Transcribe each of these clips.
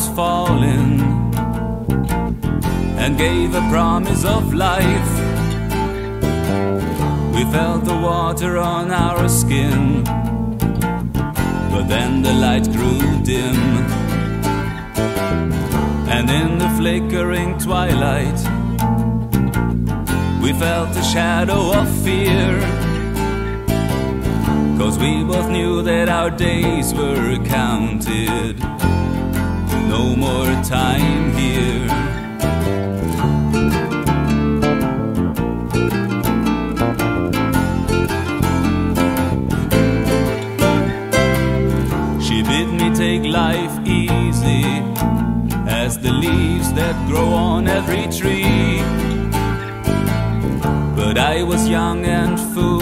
was falling and gave a promise of life. We felt the water on our skin, but then the light grew dim. And in the flickering twilight, we felt the shadow of fear. Cause we both knew that our days were counted. No more time here. She bid me take life easy as the leaves that grow on every tree. But I was young and foolish,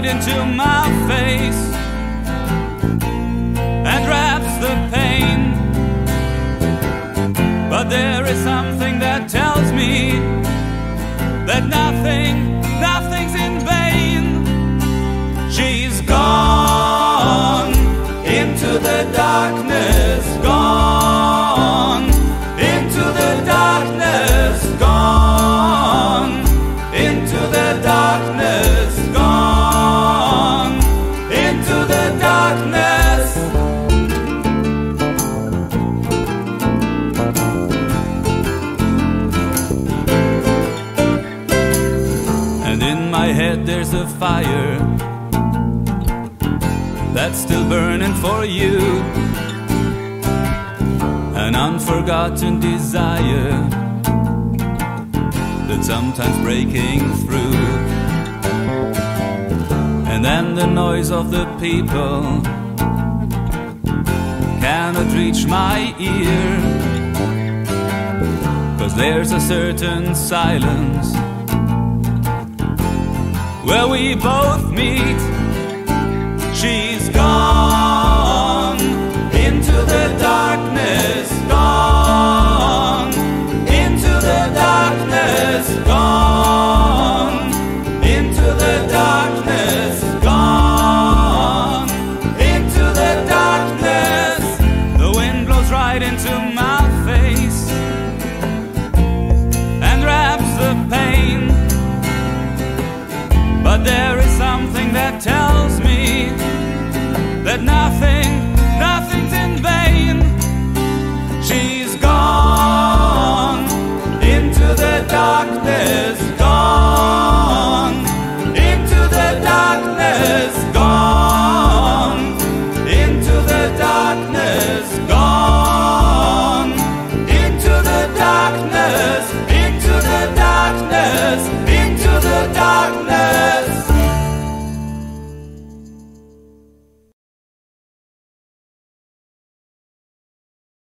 right into my face and wraps the pain. But there is something that tells me that nothing, there's a fire that's still burning for you. An unforgotten desire that's sometimes breaking through. And then the noise of the people cannot reach my ear. Cause there's a certain silence where we both meet. that nothing, nothing's in vain. She's gone into the darkness, gone into the darkness, gone into the darkness, gone into the darkness.